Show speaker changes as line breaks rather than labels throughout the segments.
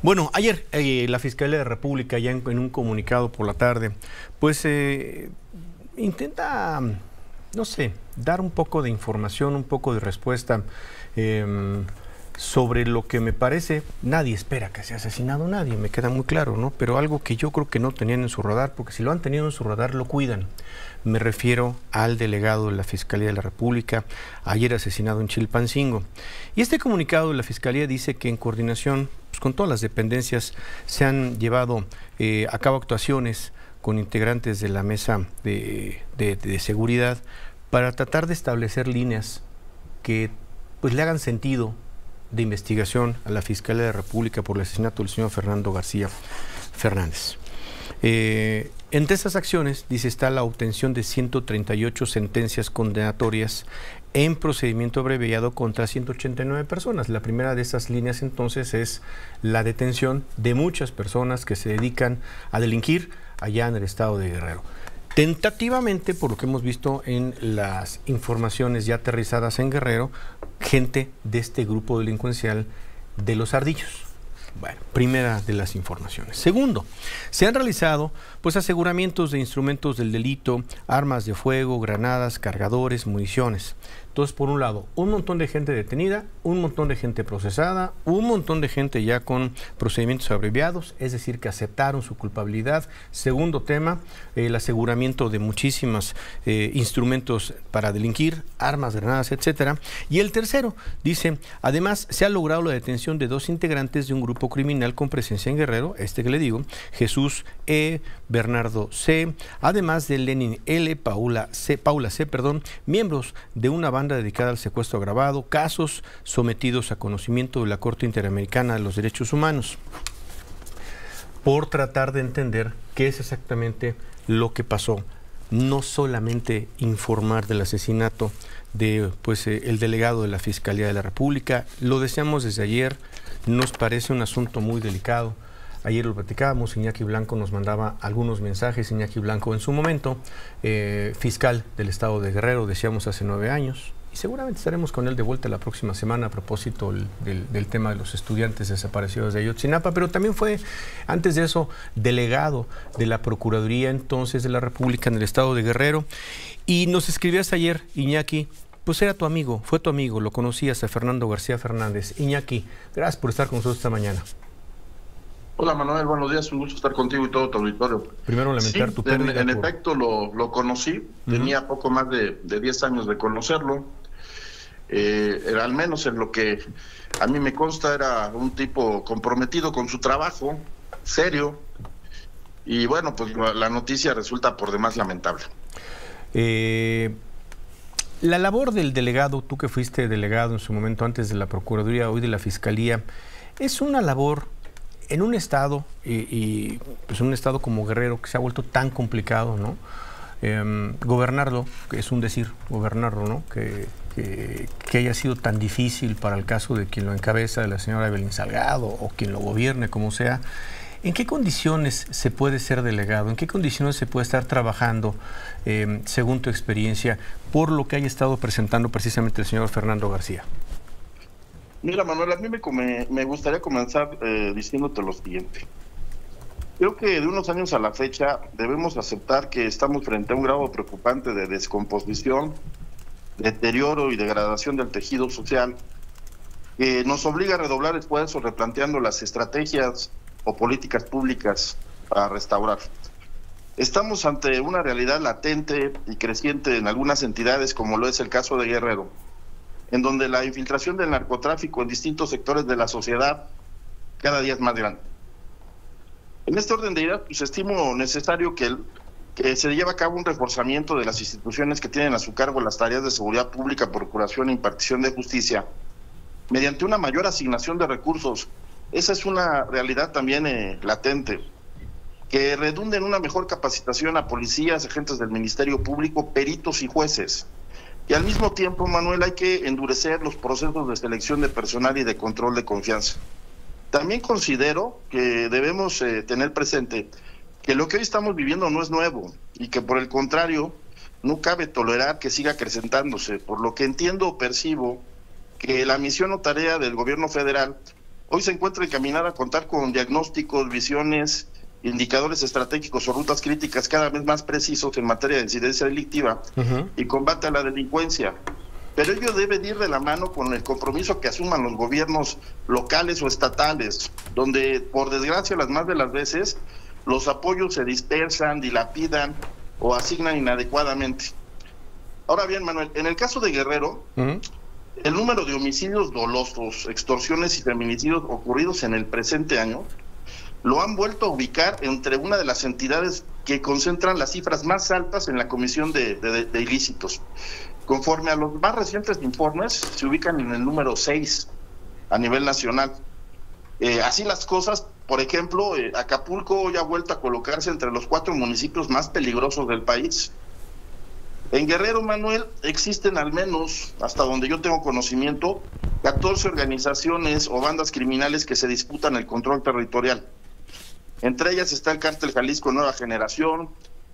Bueno, ayer eh, la Fiscalía de la República, ya en, un comunicado por la tarde, pues eh, intenta, no sé, dar un poco de información, un poco de respuesta em, sobre lo que me parece, nadie espera que sea asesinado, nadie, me queda muy claro, ¿no? Pero algo que yo creo que no tenían en su radar, porque si lo han tenido en su radar, lo cuidan. Me refiero al delegado de la Fiscalía de la República, ayer asesinado en Chilpancingo. Y este comunicado de la Fiscalía dice que en coordinación pues, con todas las dependencias se han llevado eh, a cabo actuaciones con integrantes de la mesa de, seguridad para tratar de establecer líneas que pues le hagan sentido de investigación a la Fiscalía de la República por el asesinato del señor Fernando García Fernández. Eh, entre estas acciones, dice, está la obtención de 138 sentencias condenatorias en procedimiento abreviado contra 189 personas. La primera de estas líneas entonces es la detención de muchas personas que se dedican a delinquir allá en el estado de Guerrero. Tentativamente, por lo que hemos visto en las informaciones ya aterrizadas en Guerrero, gente de este grupo delincuencial de los ardillos. Bueno, primera de las informaciones. Segundo, se han realizado pues aseguramientos de instrumentos del delito, armas de fuego, granadas, cargadores, municiones. Entonces, por un lado, un montón de gente detenida, un montón de gente procesada, un montón de gente ya con procedimientos abreviados, es decir, que aceptaron su culpabilidad. Segundo tema, el aseguramiento de muchísimos eh, instrumentos para delinquir, armas, granadas, etcétera. Y el tercero, dice, además se ha logrado la detención de dos integrantes de un grupo criminal con presencia en Guerrero, este que le digo, Jesús E, Bernardo C, además de Lenin L, Paula C, Paula C, perdón, miembros de una banda dedicada al secuestro agravado, casos sometidos a conocimiento de la Corte Interamericana de los Derechos Humanos, por tratar de entender qué es exactamente lo que pasó. No solamente informar del asesinato de pues eh, el delegado de la Fiscalía de la República, lo deseamos desde ayer, nos parece un asunto muy delicado Ayer lo platicábamos, Iñaki Blanco nos mandaba algunos mensajes, Iñaki Blanco en su momento, eh, fiscal del estado de Guerrero, decíamos hace nueve años, y seguramente estaremos con él de vuelta la próxima semana a propósito del, tema de los estudiantes desaparecidos de Ayotzinapa, pero también fue antes de eso delegado de la Procuraduría entonces de la República en el estado de Guerrero. Y nos escribías ayer, Iñaki, pues era tu amigo, fue tu amigo, lo conocías a Fernando García Fernández. Iñaki, gracias por estar con nosotros esta mañana.
Hola Manuel, buenos días, un gusto estar contigo y todo tu auditorio.
Primero lamentar tu
pérdida. En, efecto lo, lo conocí, tenía poco más de, de 10 años de conocerlo. Eh, era, al menos en lo que a mí me consta era un tipo comprometido con su trabajo, serio, y bueno, pues la noticia resulta por demás lamentable.
Eh, la labor del delegado, tú que fuiste delegado en su momento antes de la Procuraduría, hoy de la Fiscalía, es una labor en un estado, y, pues un estado como Guerrero, que se ha vuelto tan complicado, ¿no? Em, gobernarlo, que es un decir, gobernarlo, ¿no? Que, que, haya sido tan difícil para el caso de quien lo encabeza, de la señora Evelyn Salgado, o quien lo gobierne, como sea. ¿En qué condiciones se puede ser delegado? ¿En qué condiciones se puede estar trabajando, em, según tu experiencia, por lo que haya estado presentando precisamente el señor Fernando García?
Mira, Manuel, a mí me, gustaría comenzar eh, diciéndote lo siguiente. Creo que de unos años a la fecha debemos aceptar que estamos frente a un grado preocupante de descomposición, deterioro y degradación del tejido social que nos obliga a redoblar esfuerzos replanteando las estrategias o políticas públicas para restaurar. Estamos ante una realidad latente y creciente en algunas entidades, como lo es el caso de Guerrero, en donde la infiltración del narcotráfico en distintos sectores de la sociedad cada día es más grande. En este orden de ideas, pues estimo necesario que, que se lleve a cabo un reforzamiento de las instituciones que tienen a su cargo las tareas de seguridad pública, procuración e impartición de justicia, mediante una mayor asignación de recursos. Esa es una realidad también eh, latente que redunde en una mejor capacitación a policías, agentes del Ministerio Público, peritos y jueces y al mismo tiempo, Manuel, hay que endurecer los procesos de selección de personal y de control de confianza. También considero que debemos eh, tener presente que lo que hoy estamos viviendo no es nuevo y que por el contrario no cabe tolerar que siga acrecentándose, por lo que entiendo o percibo que la misión o tarea del gobierno federal hoy se encuentra encaminada a contar con diagnósticos, visiones, indicadores estratégicos o rutas críticas cada vez más precisos en materia de incidencia delictiva y combate a la delincuencia. Pero ello debe ir de la mano con el compromiso que asuman los gobiernos locales o estatales, donde por desgracia las más de las veces los apoyos se dispersan, dilapidan o asignan inadecuadamente. Ahora bien, Manuel, en el caso de Guerrero, el número de homicidios dolosos, extorsiones y feminicidios ocurridos en el presente año lo han vuelto a ubicar entre una de las entidades que concentran las cifras más altas en la comisión de, ilícitos. Conforme a los más recientes informes, se ubican en el número 6 a nivel nacional. Eh, así las cosas, por ejemplo, eh, Acapulco ya ha vuelto a colocarse entre los cuatro municipios más peligrosos del país. En Guerrero, Manuel, existen al menos, hasta donde yo tengo conocimiento, 14 organizaciones o bandas criminales que se disputan el control territorial. Entre ellas está el cártel Jalisco Nueva Generación,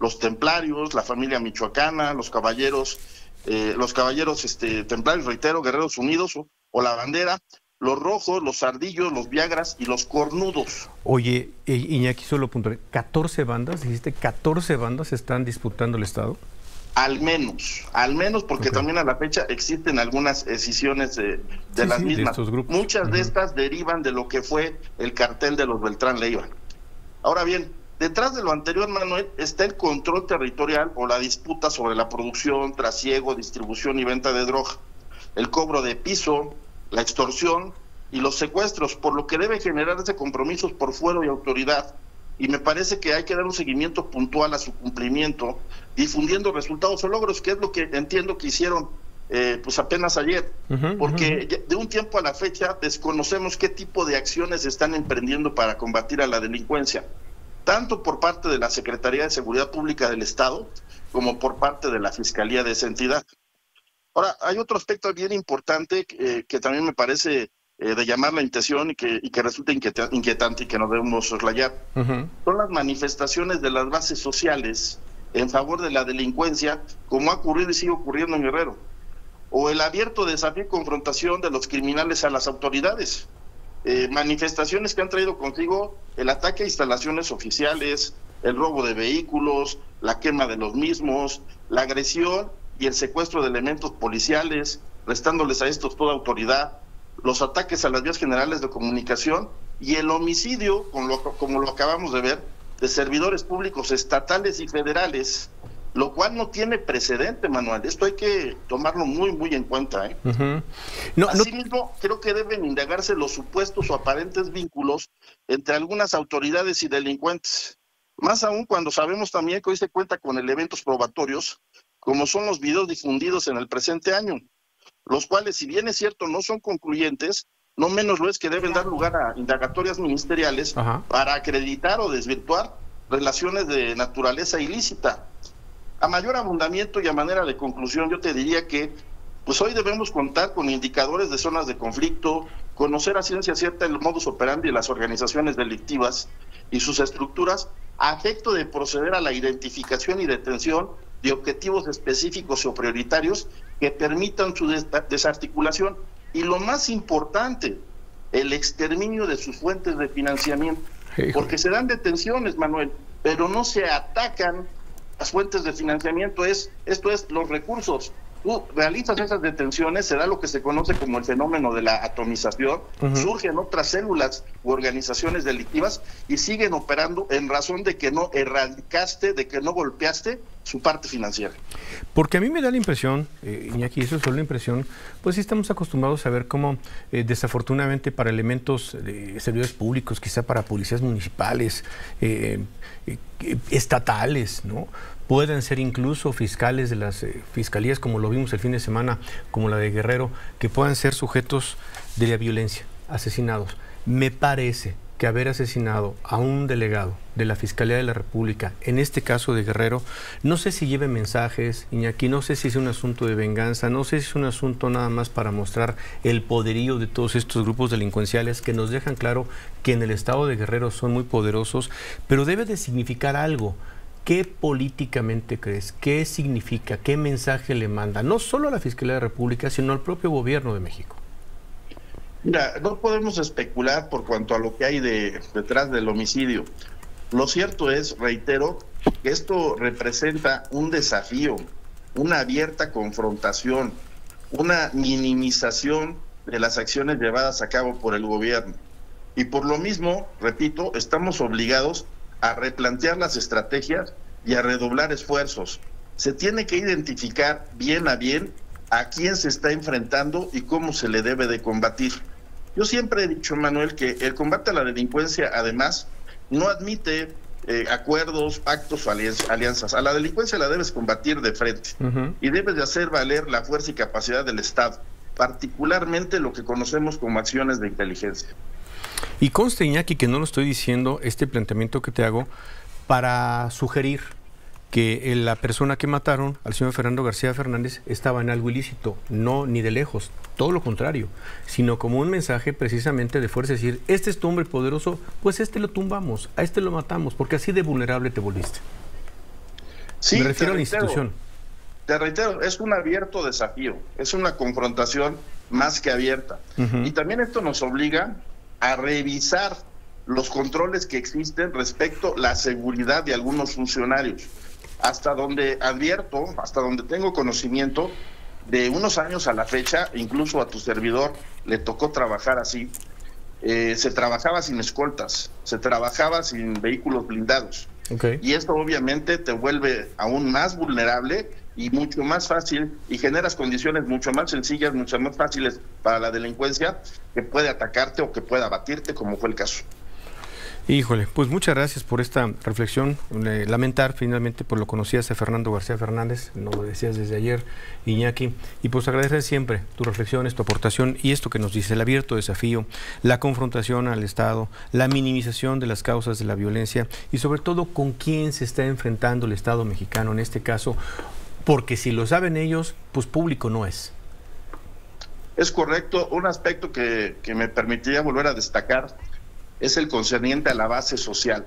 los templarios, la familia michoacana, los caballeros, eh, los caballeros este, templarios, reitero, Guerreros Unidos o, la bandera, los rojos, los ardillos, los viagras y los cornudos.
Oye, Iñaki, solo punto, 14 bandas, dijiste 14 bandas están disputando el Estado.
Al menos, al menos porque también a la fecha existen algunas decisiones de, las mismas. Muchas de estas derivan de lo que fue el cartel de los Beltrán Leiva. Ahora bien, detrás de lo anterior, Manuel, está el control territorial o la disputa sobre la producción, trasiego, distribución y venta de droga, el cobro de piso, la extorsión y los secuestros, por lo que debe generarse compromisos por fuero y autoridad. Y me parece que hay que dar un seguimiento puntual a su cumplimiento, difundiendo resultados o logros, que es lo que entiendo que hicieron eh, pues apenas ayer, porque de un tiempo a la fecha desconocemos qué tipo de acciones están emprendiendo para combatir a la delincuencia, tanto por parte de la Secretaría de Seguridad Pública del Estado como por parte de la Fiscalía de esa entidad. Ahora, hay otro aspecto bien importante eh, que también me parece eh, de llamar la atención y que, y que resulta inquietante y que no debemos soslayar. Son las manifestaciones de las bases sociales en favor de la delincuencia, como ha ocurrido y sigue ocurriendo en Guerrero. O el abierto desafío y confrontación de los criminales a las autoridades. Eh, manifestaciones que han traído consigo el ataque a instalaciones oficiales, el robo de vehículos, la quema de los mismos, la agresión y el secuestro de elementos policiales, restándoles a estos toda autoridad, los ataques a las vías generales de comunicación y el homicidio, como lo, como lo acabamos de ver, de servidores públicos estatales y federales, lo cual no tiene precedente, Manuel. Esto hay que tomarlo muy, muy en cuenta. ¿eh? Asimismo, creo que deben indagarse los supuestos o aparentes vínculos entre algunas autoridades y delincuentes. Más aún cuando sabemos también que hoy se cuenta con elementos probatorios, como son los videos difundidos en el presente año, los cuales, si bien es cierto, no son concluyentes, no menos lo es que deben dar lugar a indagatorias ministeriales para acreditar o desvirtuar relaciones de naturaleza ilícita. A mayor abundamiento y a manera de conclusión, yo te diría que pues hoy debemos contar con indicadores de zonas de conflicto, conocer a ciencia cierta el modus operandi de las organizaciones delictivas y sus estructuras a efecto de proceder a la identificación y detención de objetivos específicos o prioritarios que permitan su desarticulación y lo más importante, el exterminio de sus fuentes de financiamiento. Porque se dan detenciones, Manuel, pero no se atacan las fuentes de financiamiento, es, esto es los recursos tú realizas esas detenciones, se da lo que se conoce como el fenómeno de la atomización, surgen otras células u organizaciones delictivas y siguen operando en razón de que no erradicaste, de que no golpeaste su parte financiera.
Porque a mí me da la impresión, eh, Iñaki, eso es solo la impresión, pues sí estamos acostumbrados a ver cómo eh, desafortunadamente para elementos de servidores públicos, quizá para policías municipales, eh, eh, estatales, ¿no? Pueden ser incluso fiscales de las eh, fiscalías, como lo vimos el fin de semana, como la de Guerrero, que puedan ser sujetos de la violencia, asesinados. Me parece que haber asesinado a un delegado de la Fiscalía de la República, en este caso de Guerrero, no sé si lleve mensajes, Iñaki, no sé si es un asunto de venganza, no sé si es un asunto nada más para mostrar el poderío de todos estos grupos delincuenciales que nos dejan claro que en el estado de Guerrero son muy poderosos, pero debe de significar algo. ¿Qué políticamente crees? ¿Qué significa? ¿Qué mensaje le manda? No solo a la Fiscalía de la República, sino al propio gobierno de México.
Mira, no podemos especular por cuanto a lo que hay de, detrás del homicidio. Lo cierto es, reitero, que esto representa un desafío, una abierta confrontación, una minimización de las acciones llevadas a cabo por el gobierno. Y por lo mismo, repito, estamos obligados a replantear las estrategias y a redoblar esfuerzos. Se tiene que identificar bien a bien a quién se está enfrentando y cómo se le debe de combatir. Yo siempre he dicho, Manuel, que el combate a la delincuencia, además, no admite eh, acuerdos, pactos o alianzas. A la delincuencia la debes combatir de frente y debes de hacer valer la fuerza y capacidad del Estado, particularmente lo que conocemos como acciones de inteligencia.
Y conste, Iñaki, que no lo estoy diciendo, este planteamiento que te hago, para sugerir que la persona que mataron, al señor Fernando García Fernández, estaba en algo ilícito, no ni de lejos, todo lo contrario, sino como un mensaje precisamente de fuerza, decir, este es tu hombre poderoso, pues este lo tumbamos, a este lo matamos, porque así de vulnerable te volviste.
Sí, Me refiero a la institución. Te reitero, es un abierto desafío, es una confrontación más que abierta. Y también esto nos obliga a revisar los controles que existen respecto a la seguridad de algunos funcionarios hasta donde advierto, hasta donde tengo conocimiento, de unos años a la fecha, incluso a tu servidor le tocó trabajar así, eh, se trabajaba sin escoltas, se trabajaba sin vehículos blindados. Y esto obviamente te vuelve aún más vulnerable y mucho más fácil y generas condiciones mucho más sencillas, mucho más fáciles para la delincuencia que puede atacarte o que pueda abatirte, como fue el caso.
Híjole, pues muchas gracias por esta reflexión. lamentar finalmente por lo conocías a Fernando García Fernández, no lo decías desde ayer, Iñaki, y pues agradecer siempre tu reflexiones, tu aportación y esto que nos dice, el abierto desafío, la confrontación al Estado, la minimización de las causas de la violencia y sobre todo con quién se está enfrentando el Estado mexicano en este caso, porque si lo saben ellos, pues público no es.
Es correcto, un aspecto que, que me permitiría volver a destacar es el concerniente a la base social,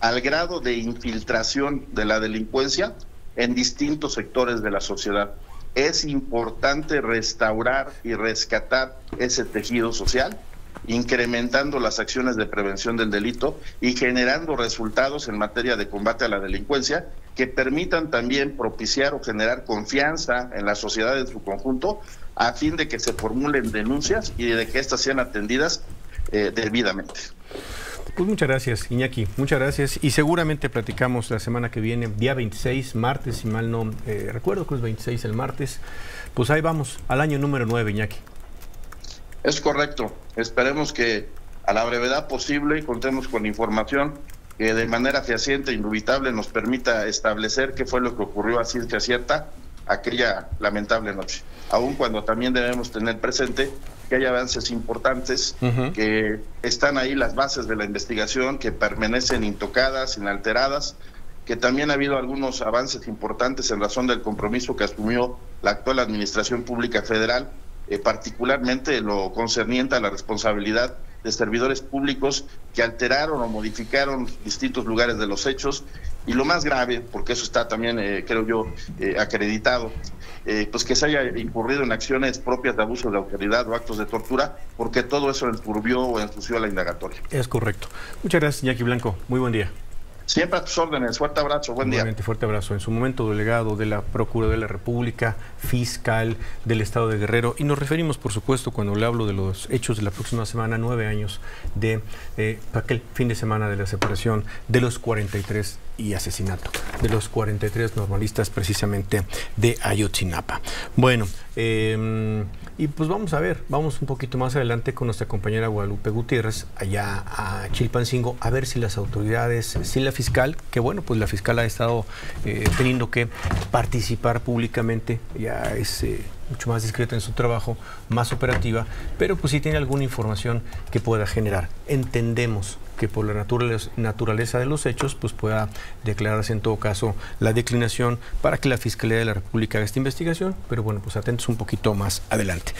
al grado de infiltración de la delincuencia en distintos sectores de la sociedad. Es importante restaurar y rescatar ese tejido social, incrementando las acciones de prevención del delito y generando resultados en materia de combate a la delincuencia que permitan también propiciar o generar confianza en la sociedad en su conjunto a fin de que se formulen denuncias y de que éstas sean atendidas eh, debidamente.
Pues muchas gracias, Iñaki. Muchas gracias. Y seguramente platicamos la semana que viene, día 26, martes, si mal no eh, recuerdo, que es 26 el martes. Pues ahí vamos, al año número 9, Iñaki.
Es correcto. Esperemos que a la brevedad posible contemos con información que de manera fehaciente e indubitable nos permita establecer qué fue lo que ocurrió a ciencia cierta aquella lamentable noche. Aun cuando también debemos tener presente que hay avances importantes, que están ahí las bases de la investigación, que permanecen intocadas, inalteradas, que también ha habido algunos avances importantes en razón del compromiso que asumió la actual Administración Pública Federal, eh, particularmente lo concerniente a la responsabilidad de servidores públicos que alteraron o modificaron distintos lugares de los hechos y lo más grave, porque eso está también, eh, creo yo, eh, acreditado, eh, pues que se haya incurrido en acciones propias de abuso de autoridad o actos de tortura, porque todo eso enturbió o ensució la indagatoria.
Es correcto. Muchas gracias, Jackie Blanco. Muy buen día.
Siempre a tus órdenes. Fuerte abrazo. Buen día.
Fuerte abrazo. En su momento, delegado de la Procuraduría de la República, fiscal del Estado de Guerrero. Y nos referimos, por supuesto, cuando le hablo de los hechos de la próxima semana, nueve años de eh, aquel fin de semana de la separación de los 43 y asesinato de los 43 normalistas precisamente de Ayotzinapa. Bueno, em, y pues vamos a ver, vamos un poquito más adelante con nuestra compañera Guadalupe Gutiérrez allá a Chilpancingo a ver si las autoridades, si la fiscal, que bueno, pues la fiscal ha estado eh, teniendo que participar públicamente, ya es... Eh, mucho más discreta en su trabajo, más operativa, pero pues si tiene alguna información que pueda generar. Entendemos que por la naturaleza de los hechos pues pueda declararse en todo caso la declinación para que la Fiscalía de la República haga esta investigación, pero bueno, pues atentos un poquito más adelante.